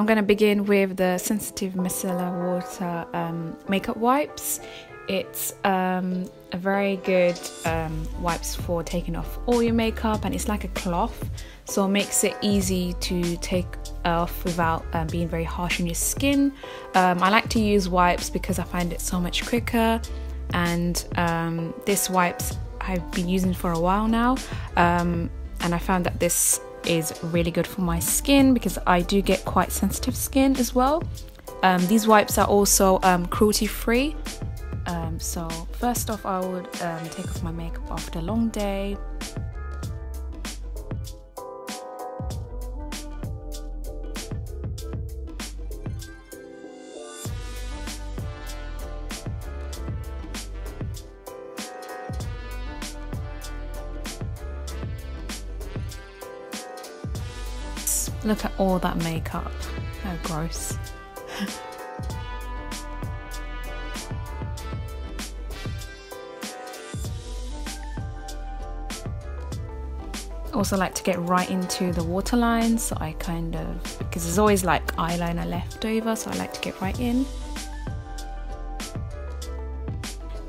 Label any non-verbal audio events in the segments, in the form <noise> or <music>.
I'm going to begin with the Sensitive Micellar Water um, Makeup Wipes. It's um, a very good um, wipes for taking off all your makeup and it's like a cloth so it makes it easy to take off without um, being very harsh on your skin. Um, I like to use wipes because I find it so much quicker and um, this wipes I've been using for a while now um, and I found that this is really good for my skin because I do get quite sensitive skin as well. Um, these wipes are also um, cruelty free. Um, so first off, I would um, take off my makeup after a long day. Look at all that makeup. How gross. I <laughs> also like to get right into the waterline so I kind of because there's always like eyeliner left over so I like to get right in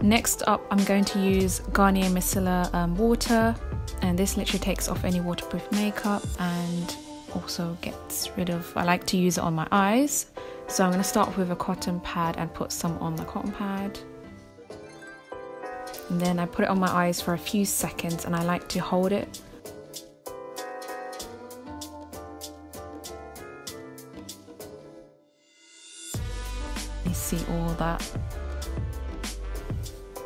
next up I'm going to use Garnier Micellar um, water and this literally takes off any waterproof makeup and also gets rid of, I like to use it on my eyes. So I'm going to start with a cotton pad and put some on the cotton pad. And then I put it on my eyes for a few seconds and I like to hold it. You see all that.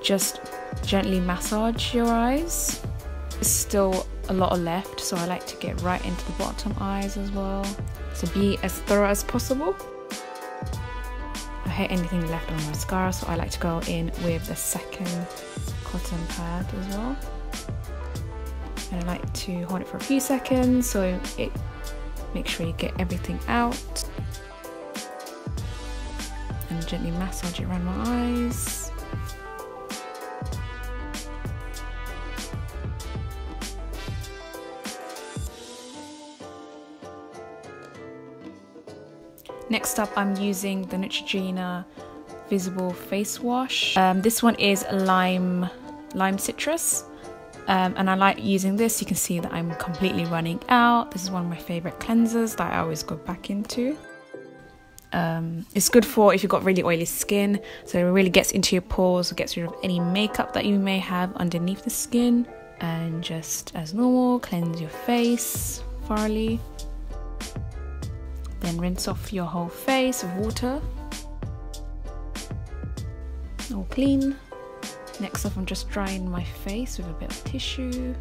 Just gently massage your eyes. Still a lot left so I like to get right into the bottom eyes as well. So be as thorough as possible. I hate anything left on my mascara so I like to go in with the second cotton pad as well. And I like to hold it for a few seconds so it make sure you get everything out. And gently massage it around my eyes Next up, I'm using the Neutrogena Visible Face Wash. Um, this one is lime, lime citrus. Um, and I like using this. You can see that I'm completely running out. This is one of my favorite cleansers that I always go back into. Um, it's good for if you've got really oily skin, so it really gets into your pores, gets rid of any makeup that you may have underneath the skin, and just as normal, cleanse your face thoroughly. Then rinse off your whole face with water. All clean. Next up, I'm just drying my face with a bit of tissue.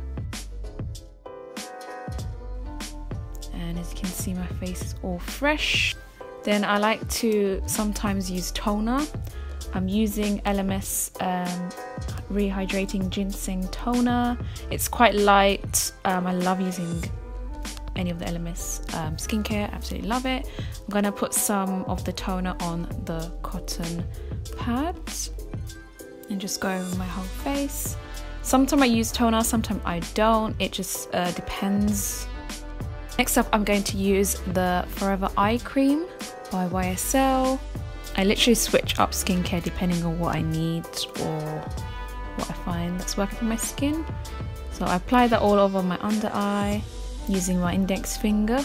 And as you can see, my face is all fresh. Then I like to sometimes use toner. I'm using Elemis um, Rehydrating Ginseng Toner. It's quite light. Um, I love using any of the Elemis um, skincare. Absolutely love it. I'm gonna put some of the toner on the cotton pads and just go over my whole face. Sometimes I use toner, sometimes I don't. It just uh, depends. Next up, I'm going to use the Forever Eye Cream by YSL. I literally switch up skincare depending on what I need or what I find that's working for my skin. So I apply that all over my under eye using my index finger.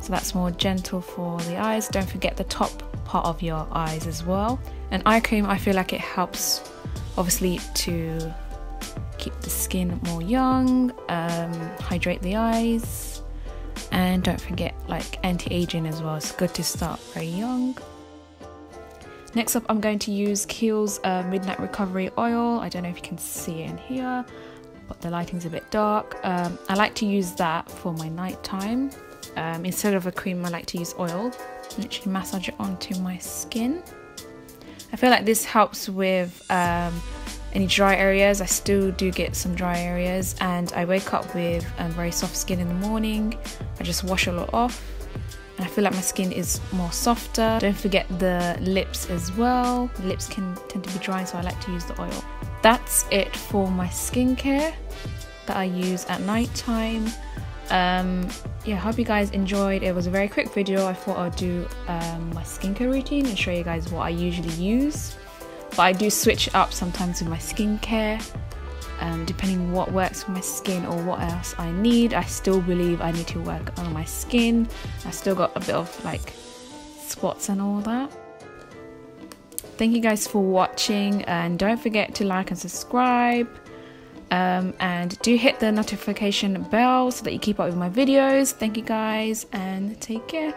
So that's more gentle for the eyes. Don't forget the top part of your eyes as well. And eye cream, I feel like it helps obviously to keep the skin more young, um, hydrate the eyes, and don't forget like anti-aging as well. It's good to start very young. Next up, I'm going to use Kiehl's uh, Midnight Recovery Oil. I don't know if you can see it in here but the lighting's a bit dark. Um, I like to use that for my nighttime. Um, instead of a cream, I like to use oil. Literally massage it onto my skin. I feel like this helps with um, any dry areas. I still do get some dry areas, and I wake up with um, very soft skin in the morning. I just wash a lot off, and I feel like my skin is more softer. Don't forget the lips as well. Lips can tend to be dry, so I like to use the oil that's it for my skincare that I use at night time. Um, yeah, hope you guys enjoyed. It was a very quick video. I thought I'd do um, my skincare routine and show you guys what I usually use. But I do switch up sometimes with my skincare, um, depending what works for my skin or what else I need. I still believe I need to work on my skin. I still got a bit of like spots and all that. Thank you guys for watching and don't forget to like and subscribe. Um, and do hit the notification bell so that you keep up with my videos. Thank you guys and take care.